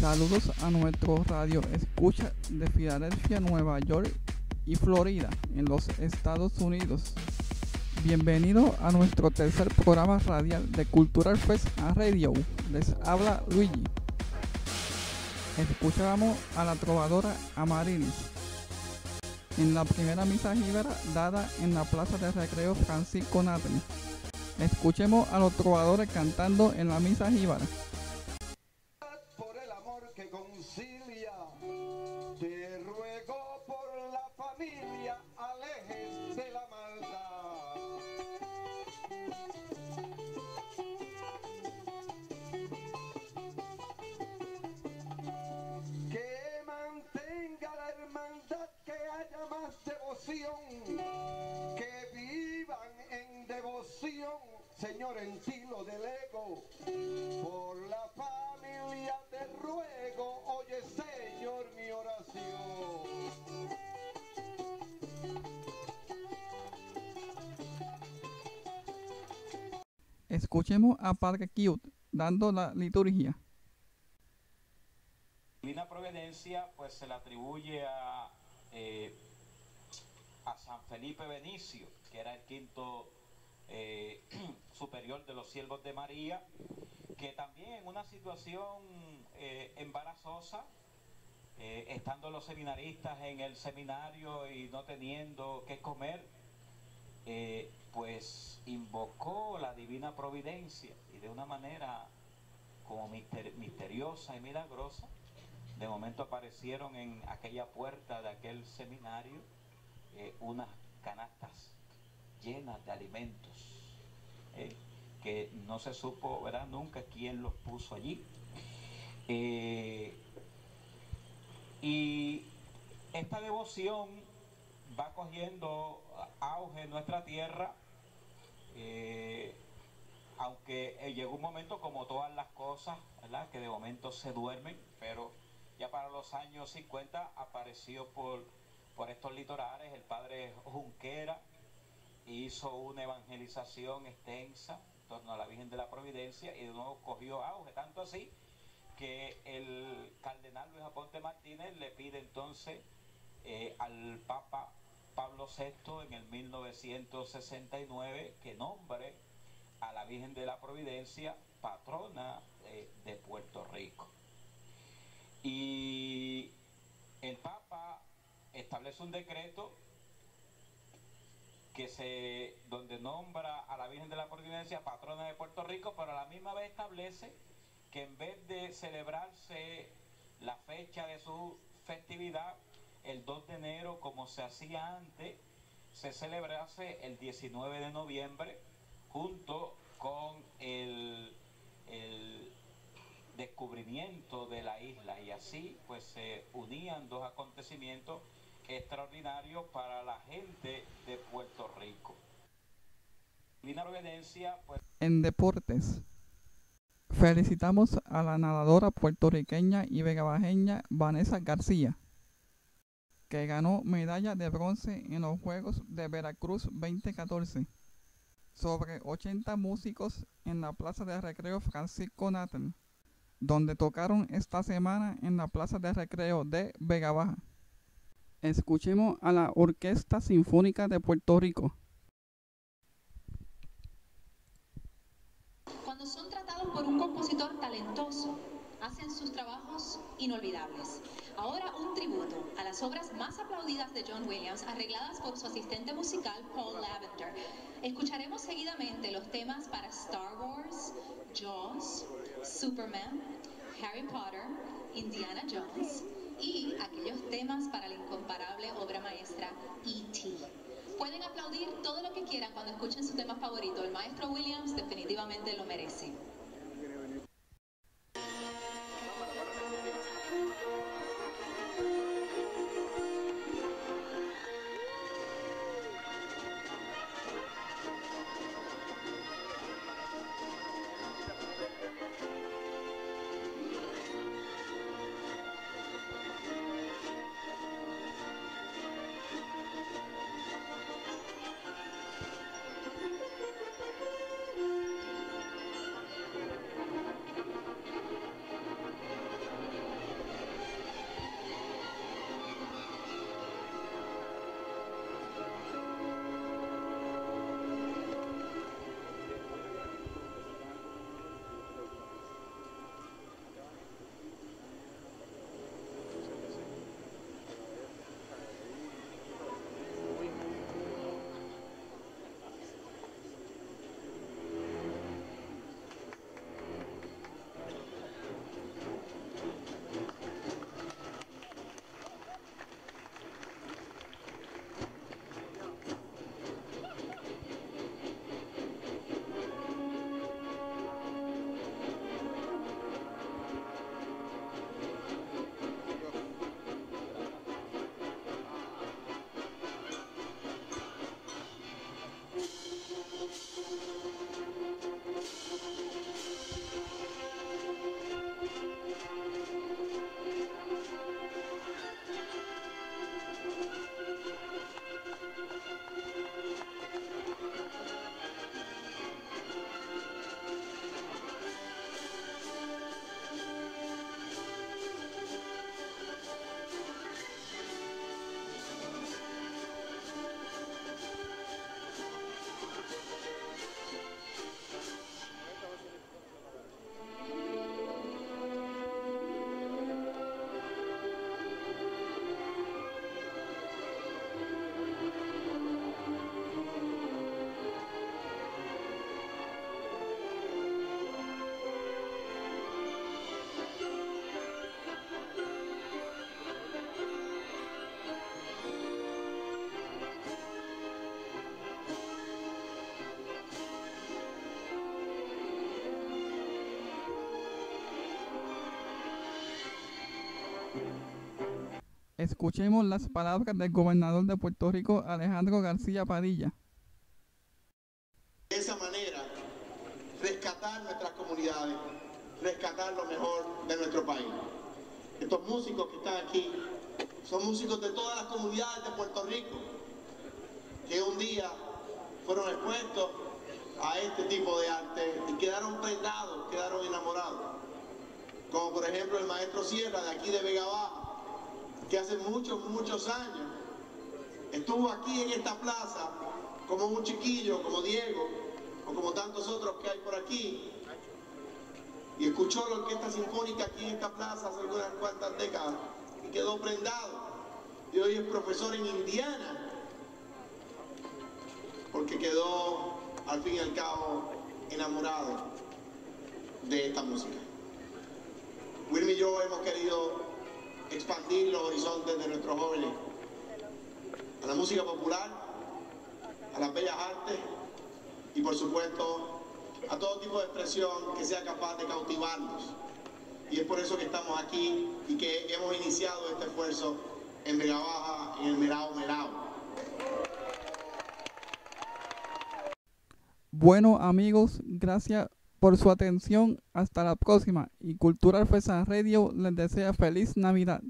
Saludos a nuestro radio escucha de Filadelfia, Nueva York y Florida, en los Estados Unidos. Bienvenido a nuestro tercer programa radial de Cultural Fest a Radio. Les habla Luigi. Escuchábamos a la trovadora Amarilis en la primera misa jíbara dada en la plaza de recreo Francisco Nathan. Escuchemos a los trovadores cantando en la misa jíbara. Devoción, que vivan en devoción. Señor, en ti lo delego. Por la familia te ruego, oye Señor mi oración. Escuchemos a Padre Cute dando la liturgia. Divina Providencia pues se le atribuye a, eh, a San Felipe Benicio, que era el quinto eh, superior de los siervos de María, que también en una situación eh, embarazosa, eh, estando los seminaristas en el seminario y no teniendo qué comer, pues invocó la divina providencia y de una manera como mister- misteriosa y milagrosa, de momento aparecieron en aquella puerta de aquel seminario eh, unas canastas llenas de alimentos eh, que no se supo ¿verdad? nunca quién los puso allí. Eh, y esta devoción va cogiendo auge en nuestra tierra, aunque llegó un momento como todas las cosas, ¿verdad? que de momento se duermen, pero ya para los años 50 apareció por, por estos litorales el padre Junquera, hizo una evangelización extensa en torno a la Virgen de la Providencia y de nuevo cogió auge, tanto así que el cardenal Luis Aponte Martínez le pide entonces eh, al Papa Pablo VI en el 1969 que nombre a la Virgen de la Providencia patrona eh, de Puerto Rico. Y el Papa establece un decreto que se donde nombra a la Virgen de la Providencia patrona de Puerto Rico, pero a la misma vez establece que en vez de celebrarse la fecha de su festividad el 2 de enero como se hacía antes, se celebrase el 19 de noviembre junto con el, el descubrimiento de la isla. Y así pues se unían dos acontecimientos extraordinarios para la gente de Puerto Rico. Pues En deportes, felicitamos a la nadadora puertorriqueña y vegabajeña Vanessa García, que ganó medalla de bronce en los Juegos de Veracruz 2014. Sobre 80 músicos en la Plaza de Recreo Francisco Nathan, donde tocaron esta semana en la Plaza de Recreo de Vega Baja. Escuchemos a la Orquesta Sinfónica de Puerto Rico. Cuando son tratados por un compositor talentoso, hacen sus trabajos inolvidables. Ahora un tributo a las obras más aplaudidas de John Williams, arregladas por su asistente musical Paul Lavender. Escucharemos seguidamente los temas para Star Wars, Jaws, Superman, Harry Potter, Indiana Jones y aquellos temas para la incomparable obra maestra E.T. Pueden aplaudir todo lo que quieran cuando escuchen su tema favorito. El maestro Williams definitivamente lo merece. Escuchemos las palabras del gobernador de Puerto Rico, Alejandro García Padilla. De esa manera, rescatar nuestras comunidades, rescatar lo mejor de nuestro país. Estos músicos que están aquí son músicos de todas las comunidades de Puerto Rico, que un día fueron expuestos a este tipo de arte y quedaron prendados, quedaron enamorados. Como por ejemplo el maestro Sierra de aquí de Vega Baja, que hace muchos, muchos años estuvo aquí en esta plaza como un chiquillo, como Diego, o como tantos otros que hay por aquí, y escuchó la orquesta sinfónica aquí en esta plaza hace algunas cuantas décadas y quedó prendado. Y hoy es profesor en Indiana, porque quedó al fin y al cabo enamorado de esta música. Wilmy y yo hemos querido expandir los horizontes de nuestros jóvenes a la música popular, a las bellas artes y por supuesto a todo tipo de expresión que sea capaz de cautivarnos. Y es por eso que estamos aquí y que hemos iniciado este esfuerzo en Vega Baja, en el Merao Merao. Bueno amigos, gracias por su atención. Hasta la próxima. Y Cultural Fuerza Radio les desea feliz Navidad.